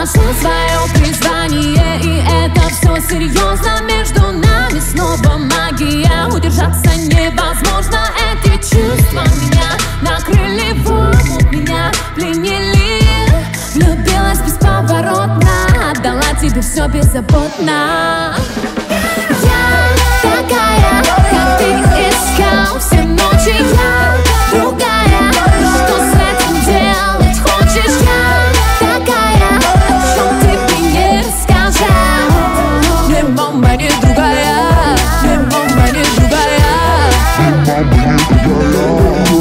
ношу свое призвание И это все серьезно Между нами снова магия. Удержаться невозможно. Эти чувства все беззаботно Я такая, как ты искал все ночи Я другая, что с этим делать хочешь? Я такая, о чем ты мне расскажешь? Не мама, не другая, не мама, не другая Не мама, не другая